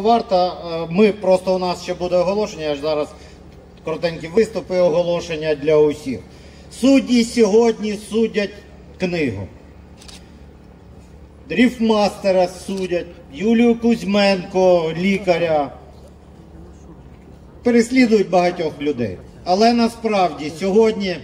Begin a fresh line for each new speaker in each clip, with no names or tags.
Варта, е, ми просто у нас ще буде оголошення, я ж зараз коротенькі виступи оголошення для усіх. Судді сьогодні судять книгу. Дріфмастера судять, Юлію Кузьменко, лікаря. Переслідують багатьох людей. Але насправді сьогодні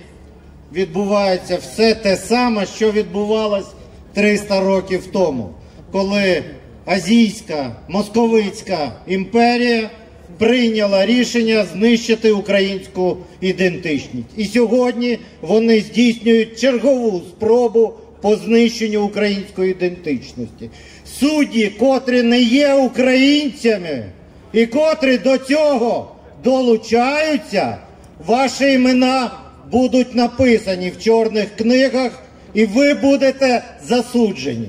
відбувається все те саме, що відбувалось 300 років тому, коли Азійська московицька імперія прийняла рішення знищити українську ідентичність. І сьогодні вони здійснюють чергову спробу по знищенню української ідентичності. Судді, котрі не є українцями і котрі до цього долучаються, ваші імена будуть написані в чорних книгах, і ви будете засуджені.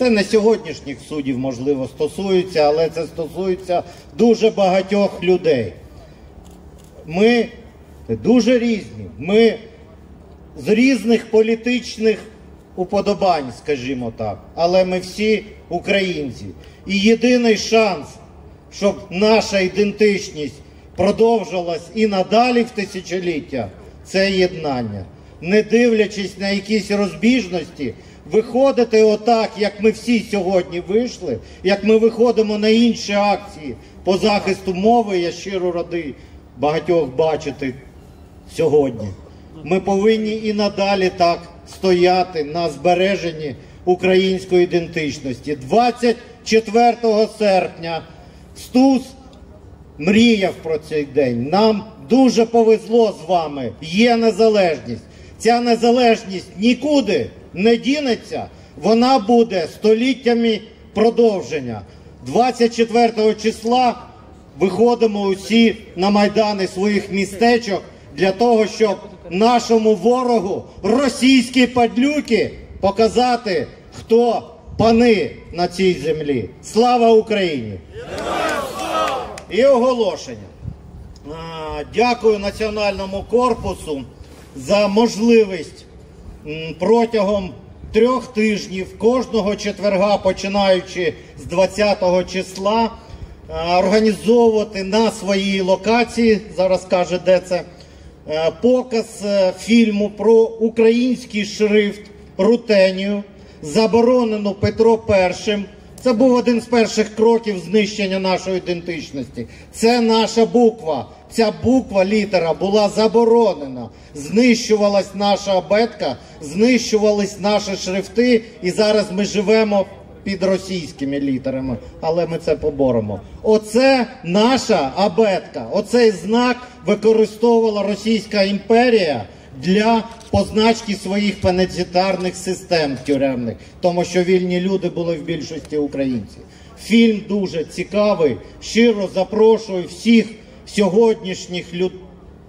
Це не сьогоднішніх суддів, можливо, стосується, але це стосується дуже багатьох людей. Ми дуже різні. Ми з різних політичних уподобань, скажімо так, але ми всі українці. І єдиний шанс, щоб наша ідентичність продовжилась і надалі в тисячоліття, це єднання. Не дивлячись на якісь розбіжності, виходити отак, як ми всі сьогодні вийшли, як ми виходимо на інші акції по захисту мови, я щиро радий багатьох бачити сьогодні. Ми повинні і надалі так стояти на збереженні української ідентичності. 24 серпня Стус мріяв про цей день. Нам дуже повезло з вами. Є незалежність. Ця незалежність нікуди не дінеться. Вона буде століттями продовження. 24 числа виходимо усі на майдани своїх містечок для того, щоб нашому ворогу російські падлюки показати, хто пани на цій землі. Слава Україні! І оголошення. Дякую Національному корпусу за можливість протягом трьох тижнів кожного четверга, починаючи з 20 числа, організовувати на своїй локації, зараз каже, де це, е, показ е, фільму про український шрифт Рутенію, заборонену Петро І. Це був один з перших кроків знищення нашої ідентичності. Це наша буква. Ця буква, літера була заборонена. Знищувалась наша абетка, знищувались наші шрифти, і зараз ми живемо під російськими літерами, але ми це поборемо. Оце наша абетка. Оцей знак використовувала Російська імперія для позначки своїх пенітенціарних систем тюремних, тому що вільні люди були в більшості українці. Фільм дуже цікавий. Щиро запрошую всіх сьогоднішніх люд...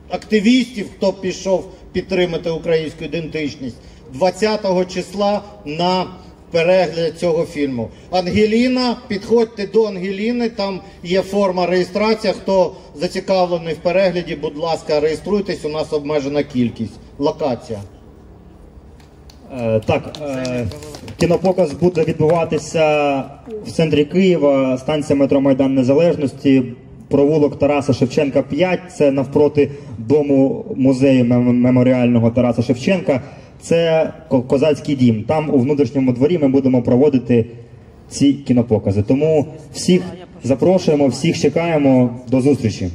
активістів, хто пішов підтримати українську ідентичність 20 числа на перегляд цього фільму. Ангеліна, підходьте до Ангеліни, там є форма реєстрації. Хто зацікавлений в перегляді, будь ласка, реєструйтесь. У нас обмежена кількість. Локація.
Е, Так, е, кінопоказ буде відбуватися в центрі Києва, станція метро Майдан Незалежності, провулок Тараса Шевченка 5, це навпроти дому музею меморіального Тараса Шевченка. Це козацький дім. Там у внутрішньому дворі ми будемо проводити ці кінопокази. Тому всіх запрошуємо, всіх чекаємо. До зустрічі.